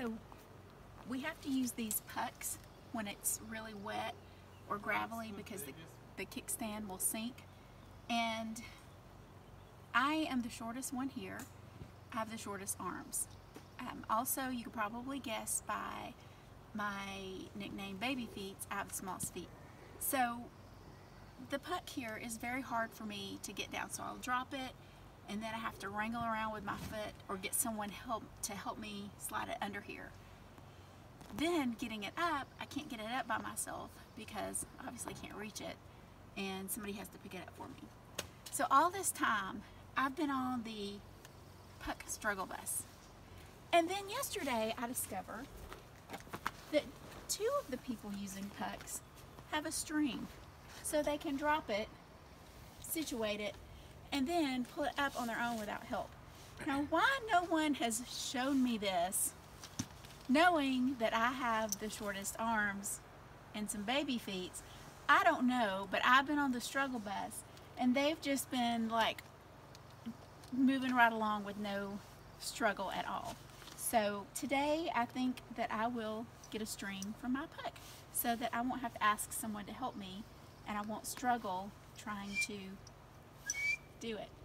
So we have to use these pucks when it's really wet or gravelly because the, the kickstand will sink. And I am the shortest one here. I have the shortest arms. Um, also, you could probably guess by my nickname Baby Feet, I have the smallest feet. So the puck here is very hard for me to get down. So I'll drop it and then I have to wrangle around with my foot or get someone help to help me slide it under here. Then getting it up, I can't get it up by myself because obviously I can't reach it and somebody has to pick it up for me. So all this time, I've been on the puck struggle bus. And then yesterday I discovered that two of the people using pucks have a string so they can drop it, situate it, and then pull it up on their own without help. Now why no one has shown me this, knowing that I have the shortest arms and some baby feet, I don't know, but I've been on the struggle bus and they've just been like moving right along with no struggle at all. So today I think that I will get a string from my puck so that I won't have to ask someone to help me and I won't struggle trying to do it.